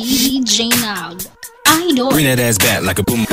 DJ Nhald. Idol. Bring that ass back like a boom.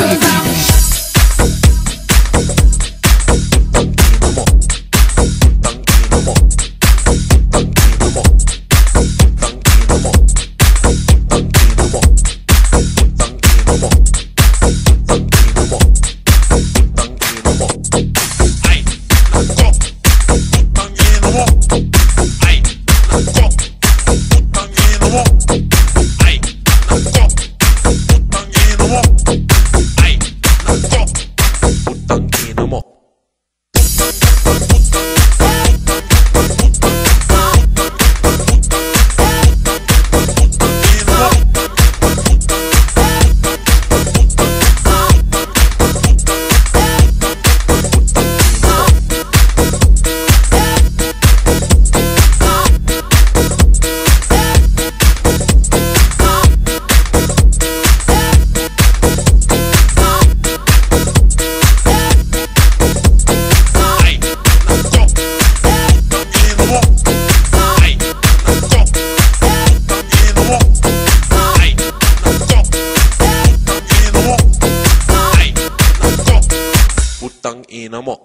tongue in a mop,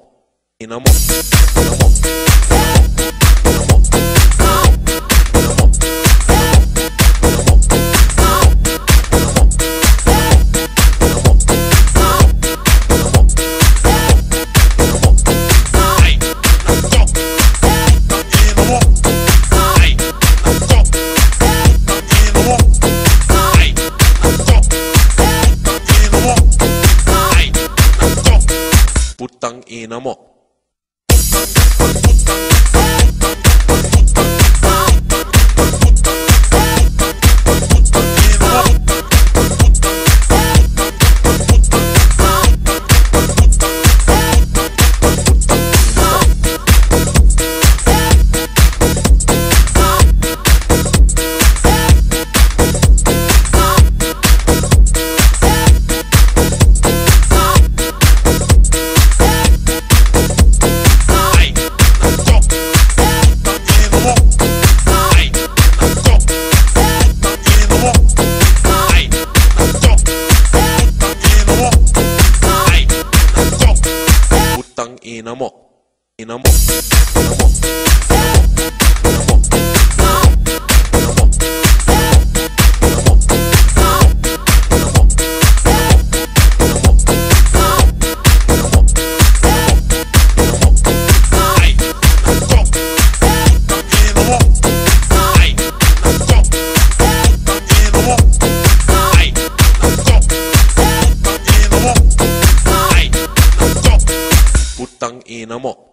in a mop, in a mop. Utang ina mo. Inamó, não Inamó. tang inamo